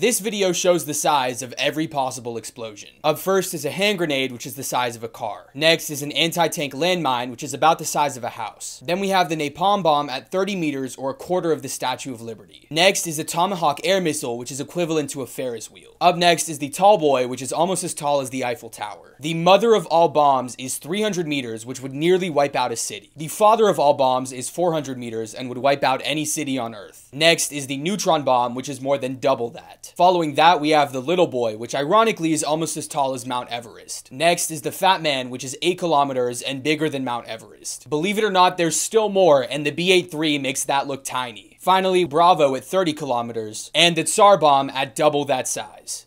This video shows the size of every possible explosion. Up first is a hand grenade, which is the size of a car. Next is an anti-tank landmine, which is about the size of a house. Then we have the napalm bomb at 30 meters or a quarter of the Statue of Liberty. Next is the Tomahawk air missile, which is equivalent to a Ferris wheel. Up next is the tall boy, which is almost as tall as the Eiffel Tower. The mother of all bombs is 300 meters, which would nearly wipe out a city. The father of all bombs is 400 meters and would wipe out any city on Earth. Next is the neutron bomb, which is more than double that. Following that, we have the little boy, which ironically is almost as tall as Mount Everest. Next is the fat man, which is 8 kilometers and bigger than Mount Everest. Believe it or not, there's still more, and the B-83 makes that look tiny. Finally, Bravo at 30 kilometers, and the Tsar bomb at double that size.